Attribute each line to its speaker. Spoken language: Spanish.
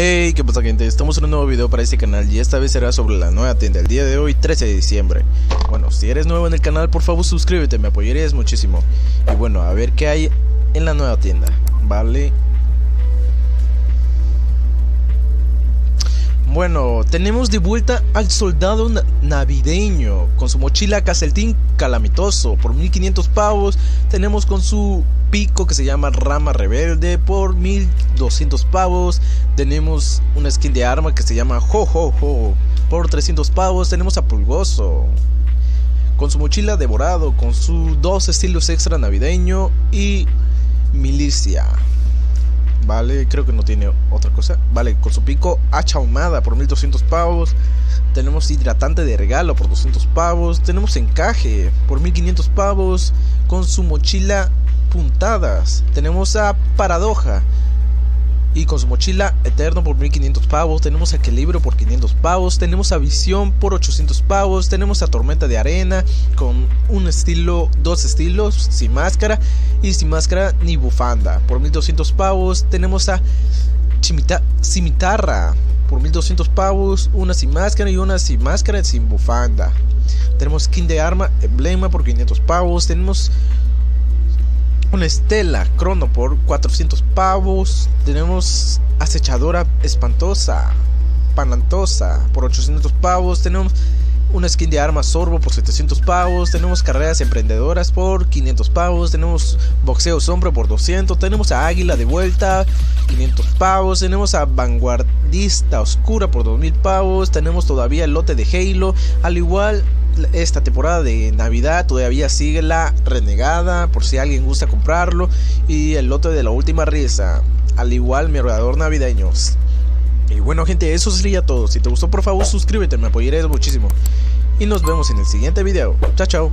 Speaker 1: Hey, ¿qué pasa gente? Estamos en un nuevo video para este canal y esta vez será sobre la nueva tienda el día de hoy, 13 de diciembre. Bueno, si eres nuevo en el canal, por favor suscríbete, me apoyarías muchísimo. Y bueno, a ver qué hay en la nueva tienda, ¿vale? Bueno, tenemos de vuelta al soldado navideño con su mochila Caseltín calamitoso por 1500 pavos. Tenemos con su pico que se llama Rama Rebelde por 1200 pavos. Tenemos una skin de arma que se llama Ho Ho Ho por 300 pavos. Tenemos a Pulgoso con su mochila devorado, con sus dos estilos extra navideño y milicia. Vale, creo que no tiene otra cosa. Vale, con su pico hacha ahumada por 1200 pavos. Tenemos hidratante de regalo por 200 pavos. Tenemos encaje por 1500 pavos. Con su mochila puntadas. Tenemos a paradoja y con su mochila Eterno por 1500 pavos, tenemos a Equilibrio por 500 pavos, tenemos a Visión por 800 pavos, tenemos a Tormenta de Arena con un estilo, dos estilos, sin máscara y sin máscara ni bufanda por 1200 pavos, tenemos a Chimita, Cimitarra por 1200 pavos, una sin máscara y una sin máscara sin bufanda. Tenemos skin de arma, emblema por 500 pavos, tenemos una estela crono por 400 pavos. Tenemos acechadora espantosa, panantosa por 800 pavos. Tenemos una skin de armas sorbo por 700 pavos. Tenemos carreras emprendedoras por 500 pavos. Tenemos boxeo sombra por 200. Tenemos a águila de vuelta 500 pavos. Tenemos a vanguardista oscura por 2000 pavos. Tenemos todavía el lote de Halo. Al igual esta temporada de Navidad todavía sigue la renegada por si alguien gusta comprarlo y el lote de la última risa, al igual mi ordenador navideño. Y bueno gente, eso sería todo. Si te gustó por favor suscríbete, me apoyarías muchísimo. Y nos vemos en el siguiente video. Chao chao.